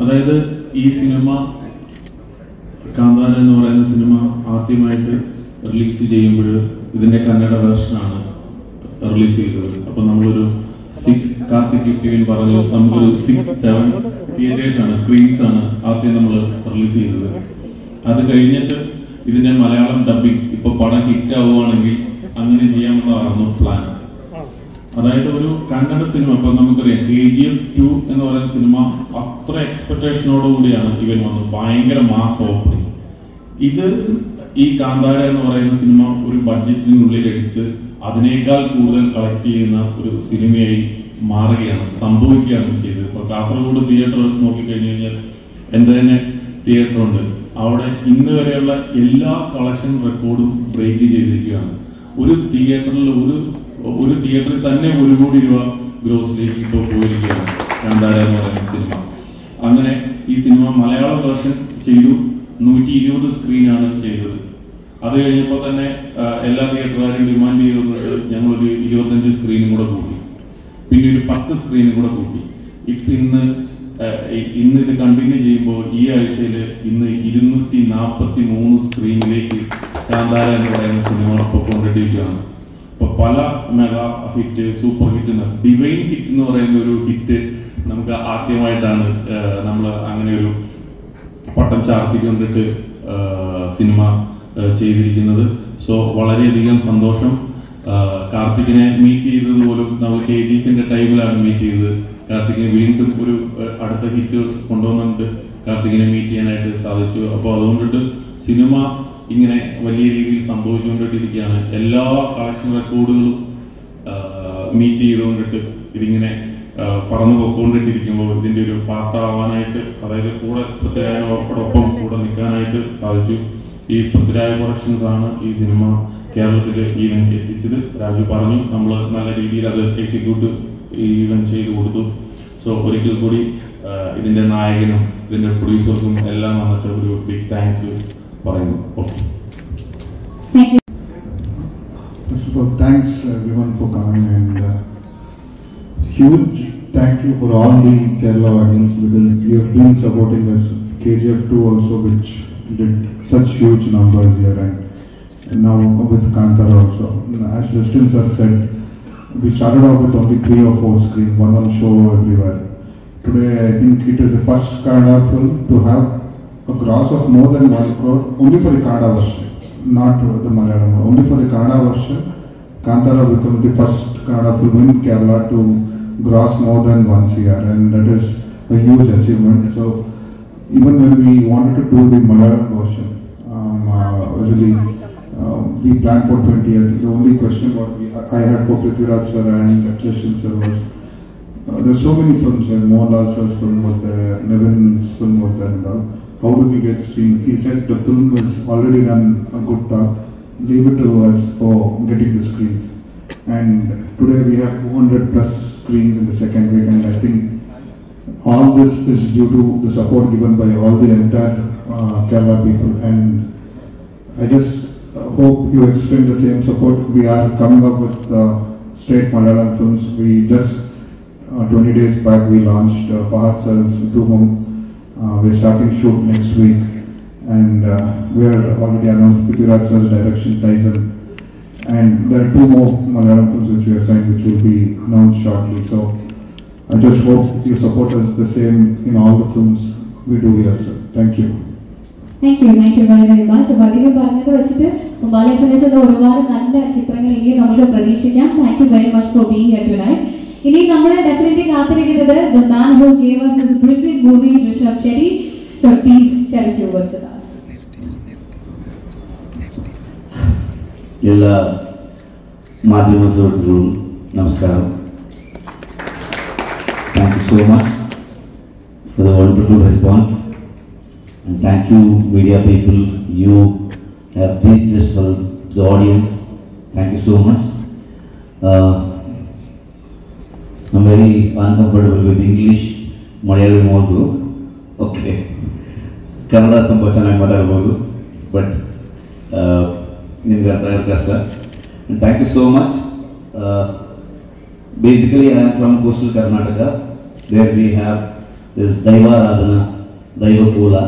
അതായത് ഈ സിനിമ കാന്താര എന്ന് പറയുന്ന സിനിമ ആദ്യമായിട്ട് റിലീസ് ചെയ്യുമ്പോൾ ഇതിന്റെ കന്നഡ വേർഷനാണ് റിലീസ് ചെയ്തത്. അപ്പൊ നമ്മളൊരു സിക്സ് കാർത്തിക് യുക്തിവിൻ പറഞ്ഞു നമുക്കൊരു സിക്സ് സെവൻ സ്ക്രീൻസ് ആണ് ആദ്യം നമ്മൾ റിലീസ് ചെയ്തത്. അത് കഴിഞ്ഞിട്ട് ഇതിന്റെ മലയാളം ഡബിങ് ഇപ്പൊ പടം ഹിറ്റ് ആവുകയാണെങ്കിൽ അങ്ങനെ ചെയ്യാമെന്നായിരുന്നു പ്ലാൻ അതായത് ഒരു കന്നഡ സിനിമ ഇപ്പൊ നമുക്കറിയാം കെ ജി എഫ് ടു എന്ന് പറയുന്ന സിനിമ അത്ര എക്സ്പെക്ടേഷനോടുകൂടിയാണ് ഇവൻ വന്നത്. ഭയങ്കര മാസ് ഓപ്പണിംഗ് ഇത് ഈ കാന്താര എന്ന് പറയുന്ന സിനിമ ഒരു ബഡ്ജറ്റിനുള്ളിൽ എടുത്ത് അതിനേക്കാൾ കൂടുതൽ കളക്ട് ചെയ്യുന്ന ഒരു സിനിമയായി മാറുകയാണ് സംഭവിക്കുകയാണ് ചെയ്തത്. ഇപ്പൊ കാസർഗോഡ് തിയേറ്റർ നോക്കിക്കഴിഞ്ഞു കഴിഞ്ഞാൽ എന്റെ തന്നെ തിയേറ്റർ ഉണ്ട്. അവിടെ ഇന്ന് വരെയുള്ള എല്ലാ കളക്ഷൻ റെക്കോർഡും ബ്രേക്ക് ചെയ്തിരിക്കുകയാണ്. ഒരു തിയേറ്ററിൽ ഒരു ഒരു തിയേറ്ററിൽ തന്നെ ഒരു കോടി രൂപ ഗ്രോസിലേക്ക് ഇപ്പോൾ പോയിരിക്കുകയാണ് കാന്താര എന്ന് പറയുന്ന സിനിമ അങ്ങനെ ഈ സിനിമ മലയാള വേർഷൻ ചെയ്തു. നൂറ്റി ഇരുപത് സ്ക്രീനാണ് ചെയ്തത്. അത് കഴിഞ്ഞപ്പോൾ തന്നെ എല്ലാ തിയേറ്ററുകാരും ഡിമാൻഡ് ചെയ്തിട്ട് ഞങ്ങളൊരു ഇരുപത്തഞ്ച് സ്ക്രീനും കൂടെ കൂട്ടി. പിന്നെ ഒരു പത്ത് സ്ക്രീനും കൂടെ കൂട്ടി. ഇപ്പൊ ഇന്ന് ഇന്ന് ഇത് കണ്ടിന്യൂ ചെയ്യുമ്പോൾ ഈ ആഴ്ചയിൽ ഇന്ന് ഇരുന്നൂറ്റി നാൽപ്പത്തി മൂന്ന് സ്ക്രീനിലേക്ക് കാന്താര എന്ന് പറയുന്ന സിനിമ ഇപ്പോൾ ഇപ്പൊ പല mega hit super hit divine hit എന്ന് പറയുന്ന ഒരു ഹിറ്റ് നമുക്ക് ആദ്യമായിട്ടാണ് നമ്മൾ അങ്ങനെ ഒരു പട്ടം ചാർത്തിക്കൊണ്ടിട്ട് കണ്ടിട്ട് സിനിമ ചെയ്തിരിക്കുന്നത്. സോ വളരെയധികം സന്തോഷം. കാർത്തികിനെ മീറ്റ് ചെയ്തത് പോലും നമ്മൾ കെ ജി എഫിന്റെ ടൈമിലാണ് മീറ്റ് ചെയ്തത്. കാർത്തികിനെ വീണ്ടും ഒരു അടുത്ത ഹിറ്റ് കൊണ്ടുവന്നിട്ട് കാർത്തികിനെ മീറ്റ് ചെയ്യാനായിട്ട് സാധിച്ചു. അപ്പോൾ അതുകൊണ്ടിട്ട് സിനിമ ഇങ്ങനെ വലിയ രീതിയിൽ സംഭവിച്ചുകൊണ്ടിരിക്കുകയാണ് എല്ലാ കളക്ഷൻ റെക്കോർഡുകളും മീറ്റ് ചെയ്തുകൊണ്ടിട്ട് ഇതിങ്ങനെ പറന്നു പോയിക്കൊണ്ടിട്ടിരിക്കുമ്പോൾ ഇതിന്റെ ഒരു പാർട്ടാവാനായിട്ട് അതായത് കൂടെ പൃഥ്വിരാജോടൊപ്പം കൂടെ നിൽക്കാനായിട്ട് സാധിച്ചു. ഈ പൃഥ്വിരാജ് പ്രൊഡക്ഷൻസ് ആണ് ഈ സിനിമ കേരളത്തിൽ ഈവൻ എത്തിച്ചത്. രാജു പറഞ്ഞു നമ്മൾ നല്ല രീതിയിൽ അത് എക്സിക്യൂട്ട് ഈവൻ ചെയ്ത് കൊടുത്തു. സോ ഒരിക്കൽ കൂടി ഇതിന്റെ നായകനും ഇതിന്റെ പ്രൊഡ്യൂസേഴ്സും എല്ലാം വന്നിട്ട് ഒരു big thanks പറയുന്നു okay Thank you. First of all, thanks uh, everyone for coming and uh, huge thank you for all the Kerala audience because you have been supporting us. KGF 2 also which did such huge numbers here and, and now with Kantara also. As Justin sir said, we started off with only three or four screens, one on show everywhere. Today I think it is the first Kannada film to have a gross of more than one crore only for the Kannada version, not the Malayalam. Only for the Kannada version, Kantara became the first Kannada film in Kerala to gross more than one CR, and that is a huge achievement. So even when we wanted to do the Malayalam version um, uh, release, uh, we planned for 20th. The only question what we, I had for Prithviraj sir and Justin sir was uh, there's so many films like Mohanlal sir's film was there, Nevin's film was there and all. How do we get streamed? He said the film was already done a good talk. Leave it to us for getting the screens. And today we have 200 plus screens in the second week and I think all this is due to the support given by all the entire uh, Kerala people and I just uh, hope you extend the same support. We are coming up with uh, straight Malayalam films. We just uh, 20 days back we launched uh, Pahat Sir's Dhumam. Uh, we're starting shoot next week and uh, we are already announced Prithviraj Sir's direction Tyson and there are two more Malayalam films which we have signed which will be announced shortly. So I just hope you support us the same in all the films we do here, sir. Thank you. Thank you thank you വളരെ very much അപ്പോൾ അധികം പറഞ്ഞത് വെച്ചിട്ട് മുമ്പാലെ ഫിലിച്ചത് ഒരുപാട് നല്ല ചിത്രങ്ങൾ ഇനി നമുക്ക് പ്രതീക്ഷിക്കാം thank you very much for being here tonight ഇനി നമ്മൾ ഡെഫിനറ്റ്ലി കാത്തിരിക്കുന്നത് the man who gave us this brilliant movie Rishab Shetty so please share a few words with us എല്ലാ മാധ്യമ സുഹൃത്തുക്കളും നമസ്കാരം thank you so much for the wonderful response and thank you media people you have teachers for the audience thank you so much I'm very uncomfortable with English Malayalam also okay Kannada ತುಂಬ ಚೆನ್ನಾಗಿ ಮಾತಾಡ್ಬೋದು but ನಿಮ್ಗೆ ಅರ್ಥ ಆಗೋದು ಕಷ್ಟ thank you so much basically I am from coastal Karnataka where we have is Daivaradhana, Daiva Kola,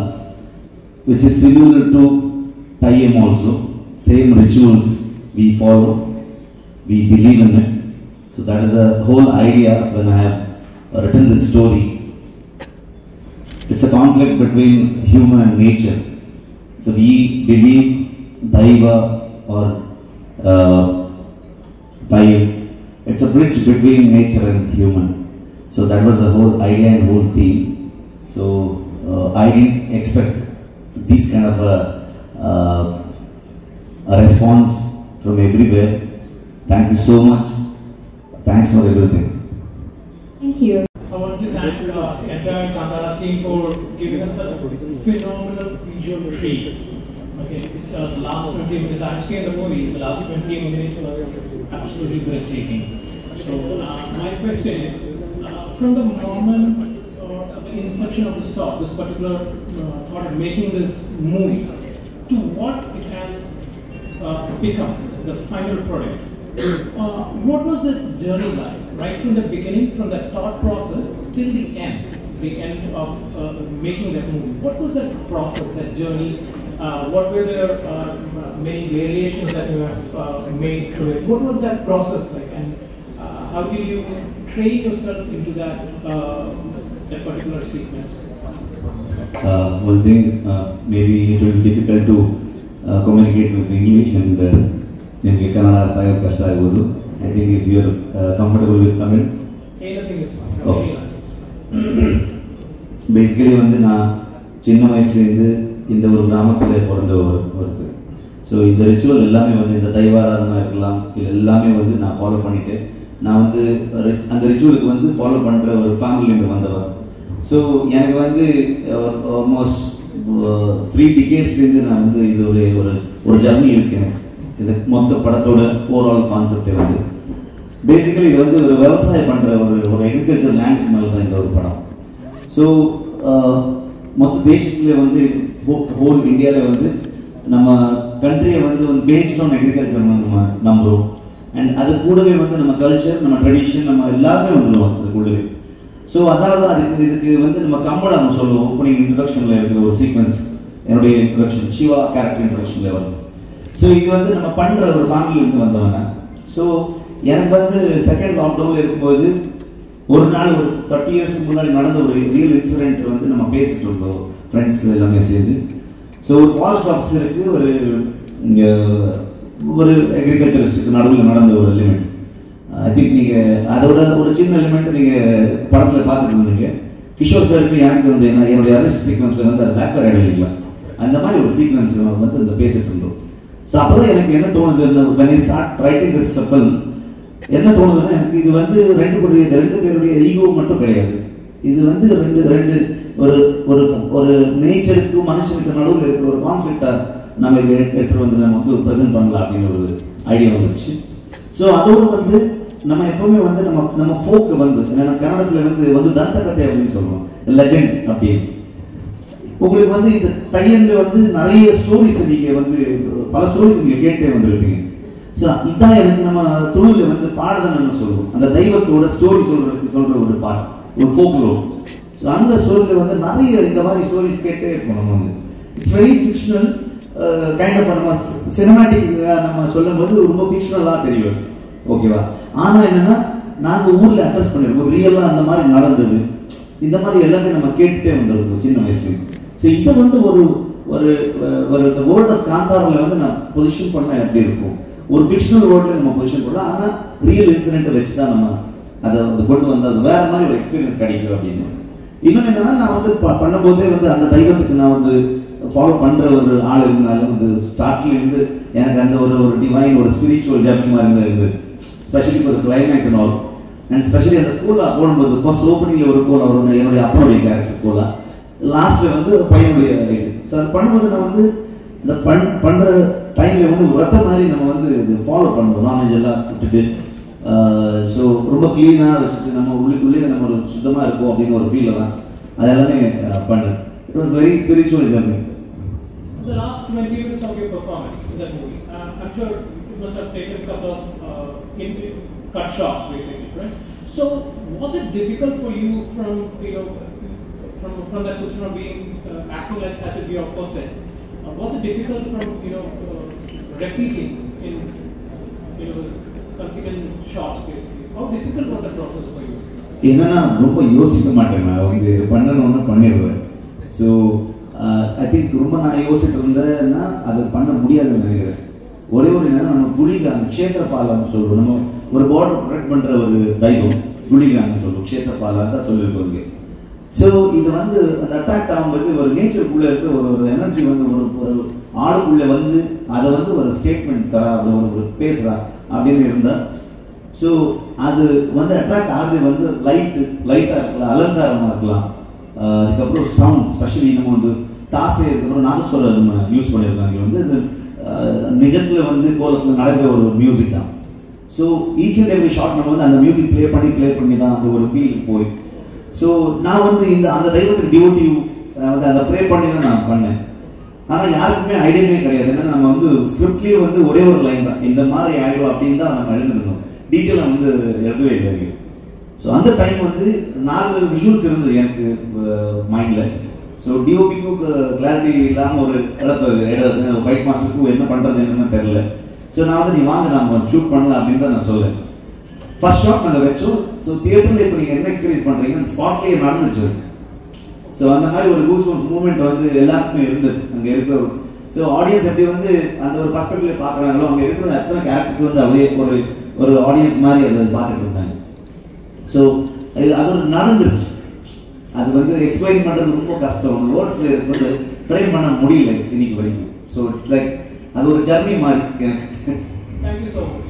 which is similar to Tayyam also. Same rituals we follow, we believe in it. So that is the whole idea when I have written this story. It's a conflict between human and nature. So we believe Daiva or uh, Tayyam. It's a bridge between nature and human. So that was the whole idea and whole theme. So uh, I didn't expect this kind of a, uh, a response from everywhere. Thank you so much. Thanks for everything. Thank you. I want to thank uh, the entire Kandara team for giving us such a phenomenal visual treat. Okay, uh, the last 20 minutes, I've seen the movie, the last 20 minutes was absolutely breathtaking. So, uh, my question is uh, from the moment uh, of the inception of this thought, this particular uh, thought of making this movie, to what it has uh, become, the final product. Uh, what was the journey like, right from the beginning, from the thought process till the end, the end of uh, making that movie? What was that process, that journey? Uh, what were the uh, many variations that you have uh, made to it? What was that process like, and uh, how do you train yourself into that that particular sequence? One thing, maybe it will be difficult to communicate with English and uh, ನಿಮಗೆ ಕನ್ನಡ ಅರ್ಥ ಆಗೋದು ಕಷ್ಟ ಆಗ್ಬೋದು I think if you are comfortable with Tamil Anything is fine. Okay. Any language. Basically வந்து நான் சின்ன வயசுலேருந்து இந்த ஒரு கிராமத்தில் பிறந்த ஒரு ஒருத்தர் ஸோ இந்த ரிச்சுவல் எல்லாமே வந்து இந்த தைவாராதனா இருக்கலாம் இது எல்லாமே வந்து நான் ஃபாலோ பண்ணிட்டு நான் வந்து ரி- அந்த ரிச்சுவலுக்கு வந்து ஃபாலோ பண்ணுற ஒரு ஃபேமிலியிலேருந்து வந்தவர் ஸோ எனக்கு வந்து ஆல்மோஸ்ட் த்ரீ டிகேட்ஸ்லேருந்து நான் வந்து இது ஒரு ஒரு ஒரு ஜர்னி இருக்கேன் இது மொத்த படத்தோட ஓவரால் கான்செப்ட் வந்து. பேசிக்கலி இது வந்து ஒரு விவசாயம் பண்ற ஒரு ஒரு எக்ரிகல்ச்சர் லேண்ட் மேல தான் இந்த ஒரு படம். ஸோ மொத்த தேசத்துல வந்து ஹோல் இந்தியாவில் வந்து நம்ம கண்ட்ரியை வந்து வந்து பேஸ்ட் ஆன் அக்ரிகல்ச்சர் நம்ம நம்புறோம். அண்ட் அது கூடவே வந்து நம்ம கல்ச்சர் நம்ம ட்ரெடிஷன் நம்ம எல்லாருமே வந்துடுவோம் அது கூடவே. ஸோ அதாவது அதுக்கு இதுக்கு வந்து நம்ம கம்பளம் நம்ம சொல்லுவோம். ஓப்பனிங் இன்ட்ரடக்ஷனில் இருக்கிற ஒரு சீக்வன்ஸ் என்னுடைய இன்ட்ரடக்ஷன் சிவா கேரக்டர் இன்ட்ரடக்ஷனில் வரும். ஸோ இது வந்து நம்ம பண்ணுற ஒரு ஃபேமிலியிலேருந்து வந்தவங்க. ஸோ எனக்கு வந்து செகண்ட் லாக்டவுனில் இருக்கும்போது ஒரு நாள் ஒரு தேர்ட்டி இயர்ஸ்க்கு முன்னாடி நடந்த ஒரு ரியல் இன்சிடென்ட் வந்து நம்ம பேசிட்டு இருந்தோம். ஃப்ரெண்ட்ஸ் எல்லாமே சேர்ந்து. ஸோ ஒரு ஃபாரஸ்ட் ஆஃபீஸருக்கு ஒரு இங்கே ஒரு அக்ரிகல்ச்சரிஸ்டுக்கு நடுவில் நடந்த ஒரு எலிமெண்ட் ஐ திங்க் நீங்கள் அதோட ஒரு சின்ன எலிமெண்ட் நீங்கள் படத்தில் பார்த்துட்டு கிஷோர் சாருக்கு எனக்கு வந்து என்ன என்னுடைய அரசு சீக்வன்ஸில் வந்து அது பேக்கர் ஆகிடலாம் அந்த மாதிரி ஒரு சீக்வன்ஸ் வந்து இந்த பேசிட்டு இருந்தோம். ஸோ அப்போதான் எனக்கு என்ன தோணுது இந்த when start writing this film என்ன தோணுதுன்னா எனக்கு இது வந்து ரெண்டு பேருடைய ரெண்டு பேருடைய ஈகோ மட்டும் கிடையாது. இது வந்து ரெண்டு ரெண்டு ஒரு ஒரு ஒரு நேச்சருக்கு மனுஷனுக்கு நடுவில் இருக்கிற ஒரு கான்ஃபிளிக்டா நம்ம இதை எடுத்துட்டு வந்து நம்ம வந்து ப்ரெசென்ட் பண்ணலாம் அப்படின்னு ஒரு ஐடியா வந்துச்சு ஸோ அதோடு வந்து நம்ம எப்பவுமே வந்து நம்ம நம்ம ஃபோக்கு வந்து ஏன்னா கன்னடத்துல வந்து வந்து தந்த கதை அப்படின்னு சொல்லுவோம். லெஜெண்ட் அப்படின்னு. உங்களுக்கு வந்து இந்த தையல்ல வந்து நிறைய ஸ்டோரிஸ் நீங்க வந்து பல ஸ்டோரிஸ் நீங்க கேட்டே வந்திருப்பீங்க. ஸோ இதான் எனக்கு நம்ம தொழில வந்து பாடதனம்னு சொல்லுவோம். அந்த தெய்வத்தோட ஸ்டோரி சொல்றதுக்கு சொல்ற ஒரு பாட்டு ஒரு ஃபோக்லோ ஸோ அந்த ஸ்டோரியில் வந்து நிறைய இந்த மாதிரி ஸ்டோரிஸ் கேட்டே இருக்கோம் நம்ம வந்து. It's very fictional kind of நம்ம சினிமாட்டிக் நம்ம சொல்லும்போது ரொம்ப ஃபிக்ஷனலாக தெரியும். ஓகேவா ஆனால் என்னன்னா நாங்கள் ஊரில் அட்ரஸ் பண்ணிருக்கோம். ரியலாக அந்த மாதிரி நடந்தது. இந்த மாதிரி எல்லாமே நம்ம கேட்டுட்டே வந்திருக்கோம் சின்ன வயசுலேருந்து ஸோ இதை வந்து ஒரு ஒரு ஒரு இந்த வேர்ல்ட் ஆஃப் காந்தாரில் வந்து நான் பொசிஷன் பண்ணால் எப்படி இருக்கும்? ஒரு ஃபிக்ஷனல் வேர்ல்டில் நம்ம பொசிஷன் பண்ணலாம் ஆனால் ரியல் இன்சிடென்ட்டை வச்சு தான் நம்ம அதை வந்து கொண்டு வந்து அது வேற மாதிரி ஒரு எக்ஸ்பீரியன்ஸ் கிடைக்கும் அப்படின்னு. இன்னொன்று என்னன்னா நான் வந்து ப- பண்ணும்போதே வந்து அந்த தெய்வத்துக்கு நான் வந்து ஃபாலோ பண்ற ஒரு ஆள் இருந்தாலும் வந்து ஸ்டார்ட்ல இருந்து எனக்கு அந்த ஒரு ஒரு டிவைன் ஒரு ஸ்பிரிச்சுவல் ஜர்னி மாதிரி இருந்தது specially for climax and all and specially அந்த கோலா போடும்போது ஃபர்ஸ்ட் ஓப்பனிங்ல ஒரு கோலா வரும் என்னுடைய அப்பனுடைய கேரக்டர் கோலா. லாஸ்ட்ல வந்து பையனுடைய இது ஸோ அது பண்ணும்போது நம்ம வந்து இந்த பண் பண்ற டைம்ல வந்து ஒரு ரத்த மாதிரி நம்ம வந்து ஃபாலோ பண்ணுவோம் நான்வெஜ் எல்லாம் விட்டுட்டு ஸோ ரொம்ப க்ளீனாக வச்சுட்டு நம்ம உள்ளுக்குள்ளே நம்ம ஒரு சுத்தமாக இருக்கும் அப்படின்னு ஒரு ஃபீல் எல்லாம் அது எல்லாமே பண்ணேன். It was very spiritual journey The last 20 minutes of your performance in that movie, uh, I'm sure it must have taken a couple of uh, in, cut shots, basically, right? So, was it difficult for you from, you know, from from that position of being uh, acting like as if you are possessed. Uh, was it difficult from you know uh, repeating in you know consequent shots basically? How difficult was the process for you? என்னன்னா ரொம்ப யோசிக்க மாட்டேன் நான் வந்து இது பண்ணணும்னு பண்ணிடுவேன் so I think ரொம்ப நான் யோசிச்சுட்டு இருந்தேன்னா அது பண்ண முடியாதுன்னு நினைக்கிறேன் ஒரே ஒரு என்னன்னா நம்ம குளிகாங்க க்ஷேத்திர பாலம் சொல்லுவோம் நம்ம ஒரு பார்டர் ப்ரொடெக்ட் பண்ணுற ஒரு தைவம் குளிகாங்க சொல்லுவோம் க்ஷேத்திர பாலம் தான் சொல்லியிருக்கோங்க ஸோ இது வந்து அந்த அட்ராக்ட் ஆகும்போது ஒரு நேச்சருக்குள்ளே இருக்க ஒரு ஒரு எனர்ஜி வந்து ஒரு ஒரு ஆளுக்குள்ளே வந்து அதை வந்து ஒரு ஸ்டேட்மெண்ட் தரா அப்படி ஒரு ஒரு பேசுகிறா அப்படின்னு இருந்தா ஸோ அது வந்து அட்ராக்ட் ஆகுது வந்து லைட்டு லைட்டாக இருக்கலாம் அலங்காரமாக இருக்கலாம். அதுக்கப்புறம் சவுண்ட் ஸ்பெஷலி நம்ம வந்து தாசை அதுக்கப்புறம் நாதஸ்வரம் நம்ம யூஸ் பண்ணியிருக்காங்க. வந்து இது நிஜத்தில் வந்து கோலத்தில் நடக்கிற ஒரு மியூசிக் தான். So each and every shot நம்ம வந்து அந்த மியூசிக் ப்ளே பண்ணி ப்ளே பண்ணி தான் அந்த ஒரு ஃபீல் போய் ஸோ நான் வந்து இந்த அந்த தெய்வத்துக்கு டியூட்டிவ் வந்து அதை ப்ரே பண்ணி தான் நான் பண்ணேன். ஆனால் யாருக்குமே ஐடியாவே கிடையாது. ஏன்னா நம்ம வந்து ஸ்கிரிப்ட்லேயே வந்து ஒரே ஒரு லைன் தான். இந்த மாதிரி ஆயிடும் அப்படின்னு தான் நம்ம எழுதிருந்தோம் டீட்டெயிலாக வந்து எழுதவே இல்லை ஸோ அந்த டைம் வந்து நாலு விஷுவல்ஸ் இருந்தது எனக்கு மைண்டில் ஸோ டிஓபிக்கும் கிளாரிட்டி இல்லாமல் ஒரு இடத்த இடத்துல ஃபைட் மாஸ்டருக்கும் என்ன பண்ணுறது என்னன்னு தெரில ஸோ நான் வந்து நீ வாங்க நம்ம ஷூட் பண்ணலாம் அப்படின்னு தான் நான் சொல்லேன் ஃபர்ஸ்ட் ஷாட் நாங்கள் வச்சோம். ஸோ தியேட்டரில் இப்போ நீங்கள் என்ன எக்ஸ்பீரியன்ஸ் பண்ணுறீங்க ஸ்பாட்லேயே நடந்துச்சு? ஸோ அந்த மாதிரி ஒரு கூஸ் மூமெண்ட் வந்து எல்லாருக்குமே இருந்தது. அங்கே இருக்கிற ஸோ ஆடியன்ஸ் எப்படி வந்து அந்த ஒரு பர்ஸ்பெக்டிவ்ல பார்க்குறாங்களோ அங்கே இருக்கிற எத்தனை கேரக்டர்ஸ் வந்து அப்படியே ஒரு ஒரு ஆடியன்ஸ் மாதிரி அதை பார்த்துட்டு இருந்தாங்க. ஸோ அது அது ஒரு நடந்துருச்சு. அது வந்து எக்ஸ்பிளைன் பண்ணுறது ரொம்ப கஷ்டம். வேர்ட்ஸில் வந்து ஃப்ரேம் பண்ண முடியல இன்னைக்கு வரைக்கும். ஸோ இட்ஸ் லைக் அது ஒரு ஜர்னி மாதிரி எனக்கு. Thank you so much.